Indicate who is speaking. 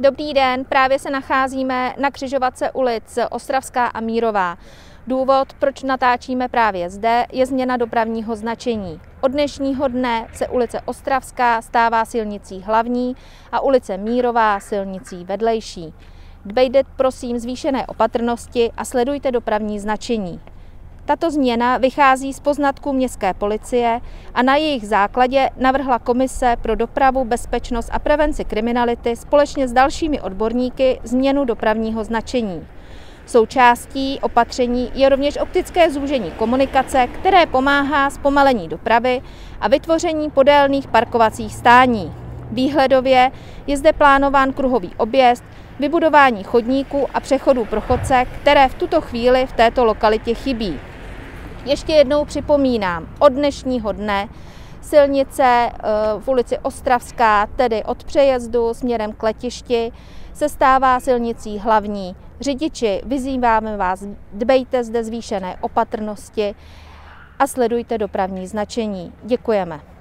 Speaker 1: Dobrý den, právě se nacházíme na křižovatce ulic Ostravská a Mírová. Důvod, proč natáčíme právě zde, je změna dopravního značení. Od dnešního dne se ulice Ostravská stává silnicí hlavní a ulice Mírová silnicí vedlejší. Dbejte prosím zvýšené opatrnosti a sledujte dopravní značení. Tato změna vychází z poznatků městské policie a na jejich základě navrhla Komise pro dopravu, bezpečnost a prevenci kriminality společně s dalšími odborníky změnu dopravního značení. Součástí opatření je rovněž optické zúžení komunikace, které pomáhá zpomalení dopravy a vytvoření podélných parkovacích stání. Výhledově je zde plánován kruhový objezd, vybudování chodníků a přechodů pro chodce, které v tuto chvíli v této lokalitě chybí. Ještě jednou připomínám, od dnešního dne silnice eh, v ulici Ostravská, tedy od přejezdu směrem k letišti, se stává silnicí hlavní. Řidiči, vyzýváme vás, dbejte zde zvýšené opatrnosti a sledujte dopravní značení. Děkujeme.